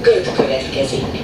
Köt következik.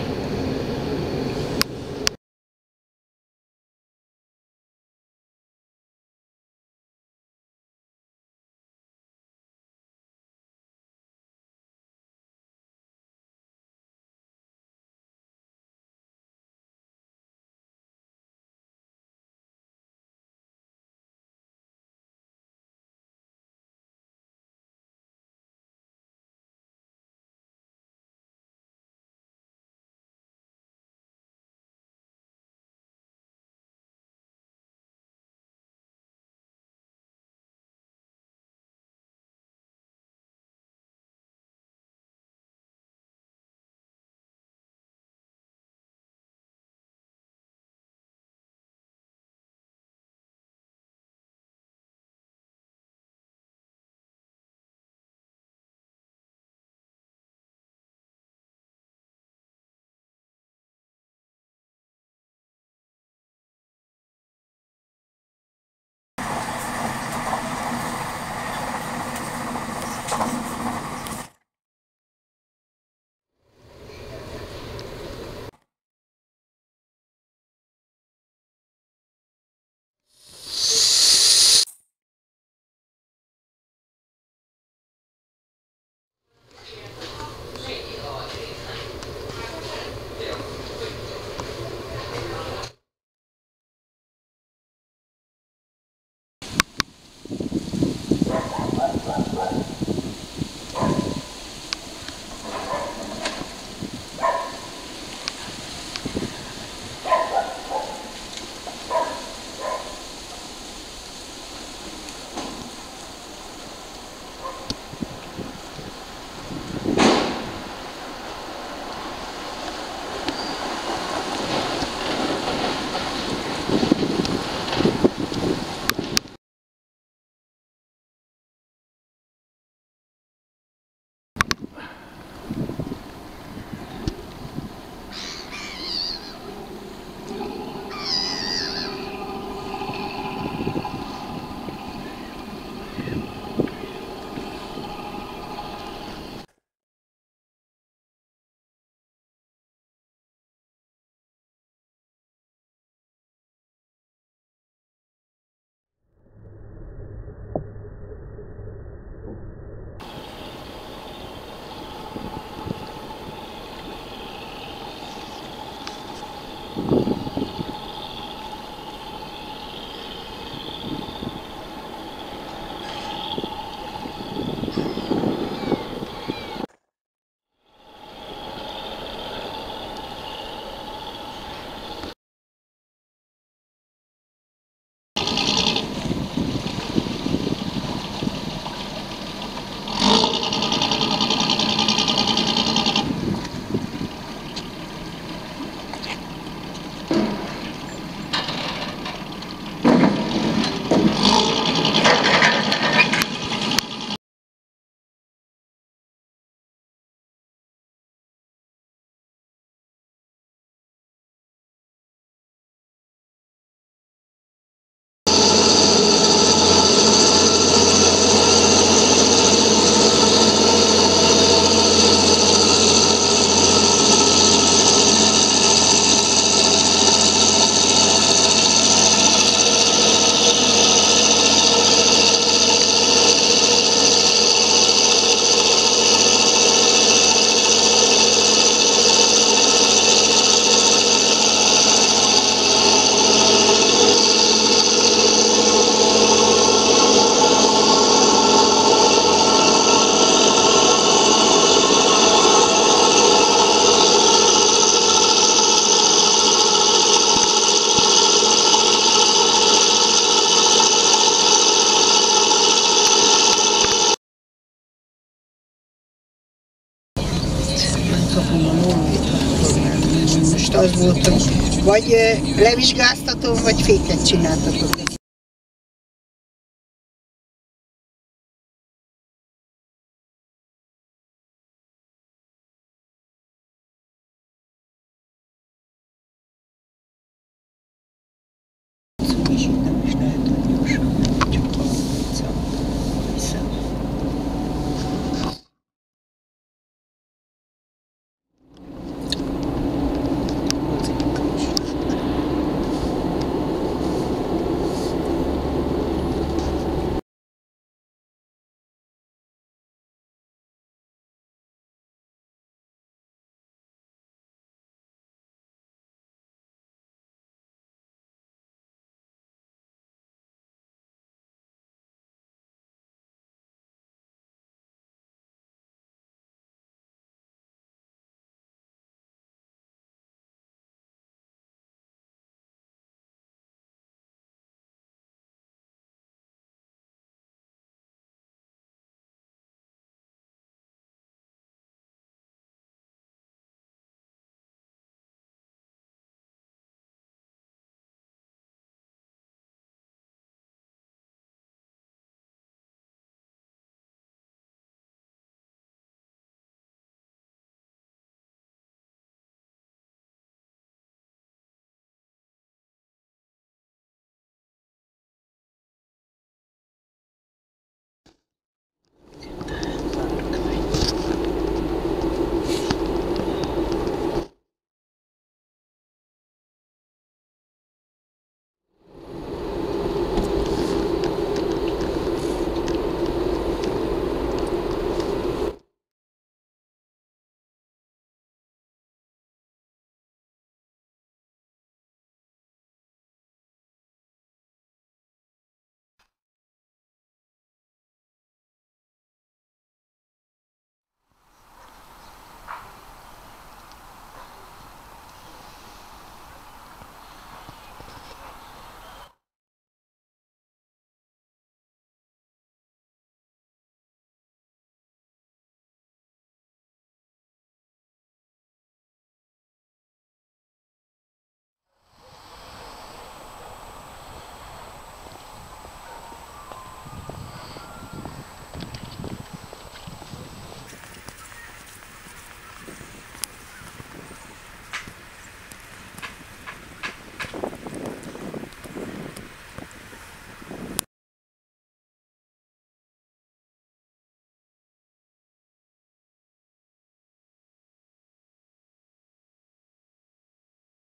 Most az volt, hogy vagy levizsgáztatom, vagy féket csináltatok.